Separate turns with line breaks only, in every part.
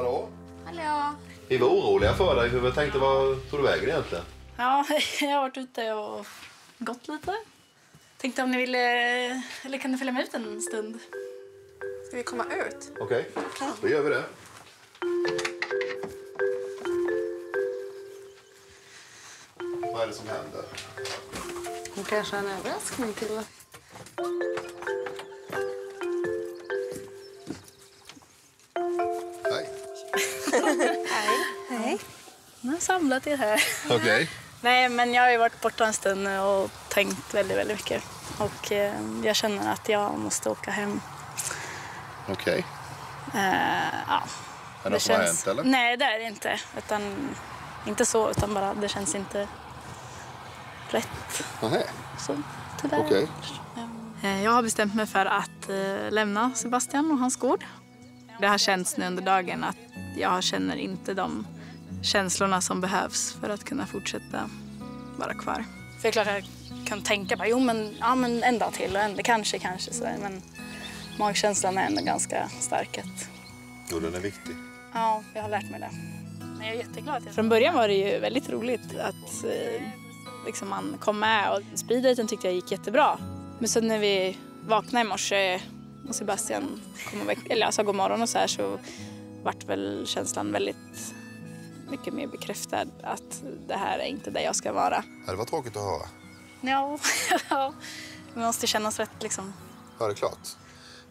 Hallå?
Hallå.
Vi var oroliga för dig. Hur vi tänkte, vad tog du vägen egentligen?
Ja, jag har varit ute och gått lite. Tänkte om ni ville, eller kan ni följa med ut en stund?
Ska vi komma ut?
Okej, då gör vi det. Vad är det som händer?
Hon kanske har en överraskning till oss.
Samlat er här.
Okej.
Nej, men jag har ju varit borta en stund nu och tänkt väldigt, väldigt mycket. Och eh, jag känner att jag måste åka hem.
Okej.
Eh, ja.
Är det något som har hänt eller?
Nej, det är det inte. Utan, inte så, utan bara det känns inte rätt.
Nej.
Så, tyvärr.
Okej.
Eh, Jag har bestämt mig för att eh, lämna Sebastian och hans gård. Det har känts nu under dagen att jag känner inte de känslorna som behövs för att kunna fortsätta vara kvar. För det är klart att jag kan tänka bara, jo men, ja, men en dag till och en, kanske, kanske sådär. Men magkänslan är ändå ganska stark. Att,
Jo, den är viktig.
ja, jag har lärt mig det. Men jag är jätteglad. Från början var det ju väldigt roligt att eh, liksom man kom med och speeddaten tyckte jag gick jättebra. Men så när vi vaknade i morse och Sebastian kom och väck- eller jag sa god morgon och så här så vart väl känslan väldigt mycket mer bekräftad att det här är inte där jag ska vara.
Ja, det var tråkigt att höra.
Ja, det måste kännas rätt liksom.
Ja, det är klart.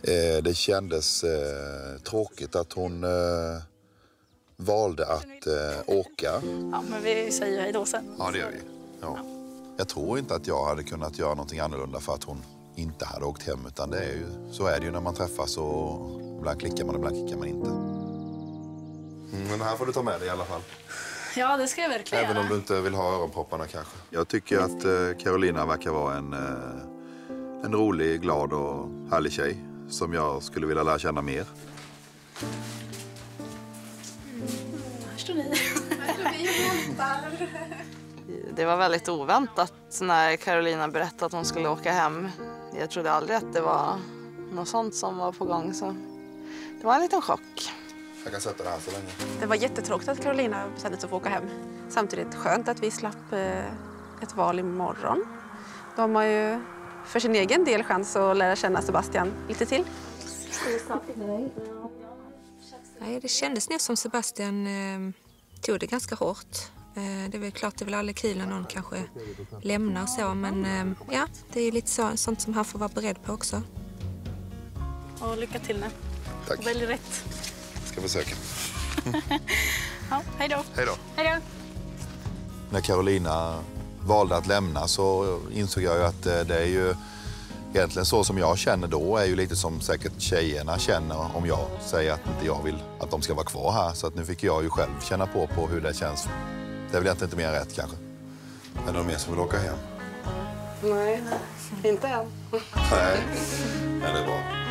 Eh, det kändes eh, tråkigt att hon eh, valde att åka.
Ja, men vi säger ju hej då sen.
Ja, det gör vi. Ja. Jag tror inte att jag hade kunnat göra någonting annorlunda för att hon inte hade åkt hem. Utan det är ju, så är det ju när man träffas och ibland klickar man och ibland klickar man inte. Mm, men här får du ta med dig i alla fall.
Ja, det ska jag verkligen
Även
göra.
om du inte vill ha öronpropparna kanske. Jag tycker att eh, Carolina verkar vara en, eh, en rolig, glad och härlig tjej. Som jag skulle vilja lära känna mer.
Här står ni.
Det var väldigt oväntat när Carolina berättade att hon skulle åka hem. Jag trodde aldrig att det var något sånt som var på gång. Så det var en liten chock.
Jag kan sätta det här så länge.
Det var jättetråkigt att Carolina bestämde sig för att åka hem. Samtidigt skönt att vi slapp eh, ett val imorgon. De har ju för sin egen del chans att lära känna Sebastian lite till.
Nej, det kändes nog som Sebastian eh, tog det ganska hårt. Eh, det är väl klart, det är väl aldrig kul när någon kanske lämnar så, men eh, ja, det är lite så, sånt som han får vara beredd på också.
Och lycka till nu.
Tack.
Och välj rätt.
Ska försöka.
Ja, hej då.
Hej då.
Hej då.
När Carolina valde att lämna så insåg jag ju att eh, det är ju egentligen så som jag känner då är ju lite som säkert tjejerna känner om jag säger att inte jag vill att de ska vara kvar här. Så att nu fick jag ju själv känna på, på hur det känns. Det är väl egentligen inte mer rätt kanske. Är det någon mer som vill åka hem?
Nej, inte än.
Nej, Nej det är bra.